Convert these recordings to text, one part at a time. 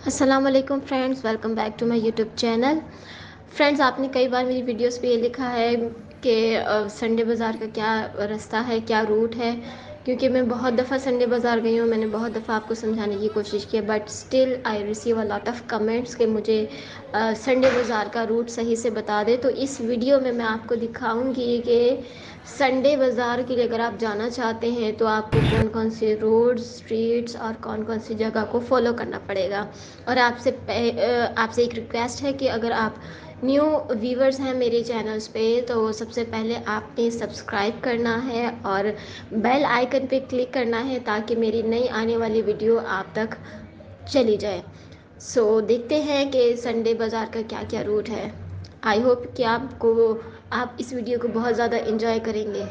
अस्सलाम वालेकुम friends welcome back to my YouTube channel friends आपने कई बार मेरी वीडियोस पे ये लिखा है कि संडे बाज़ार का क्या रास्ता है, क्या रूट है। क्योंकि मैं बहुत दफ़ा संडे बाज़ार गई हूँ, मैंने बहुत दफ़ा आपको समझाने की कोशिश की but still I receive a lot of comments कि मुझे संडे बाज़ार का रूट सही से बता दे। तो इस वीडियो में मैं आपको दिखाऊँगी कि संडे बाज़ार के लिए अगर आप जाना चाहते हैं तो आपको कौन कौन से रोड स्ट्रीट्स और कौन कौन सी जगह को फॉलो करना पड़ेगा। और आपसे आपसे एक रिक्वेस्ट है कि अगर आप न्यू व्यूवर्स हैं मेरे चैनल्स पे तो सबसे पहले आपने सब्सक्राइब करना है और बेल आइकन पे क्लिक करना है ताकि मेरी नई आने वाली वीडियो आप तक चली जाए। सो so, देखते हैं कि संडे बाज़ार का क्या क्या रूट है। आई होप कि आपको आप इस वीडियो को बहुत ज़्यादा इन्जॉय करेंगे।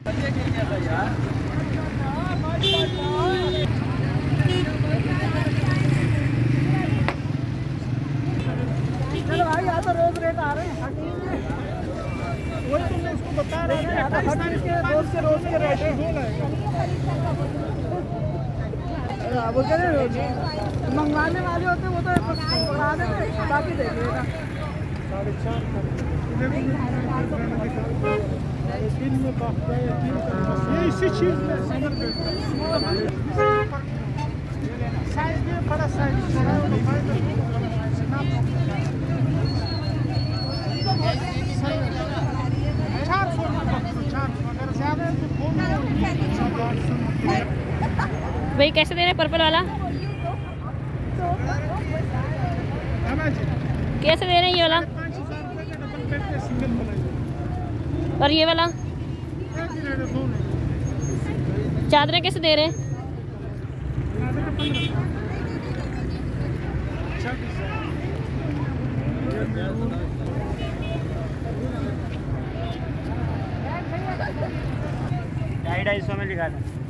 वो कह रहे मंगवाने वाले होते वो तो बढ़ा देते बाकी दे देगा साढ़े चार तीन में बाकी भाई, कैसे दे रहे पर्पल वाला? कैसे दे रहे हैं ये वाला? और ये वाला एक ही रेट है दोनों चादरें कैसे दे रहे हैं? ढाई ढाई सौ में लिखा था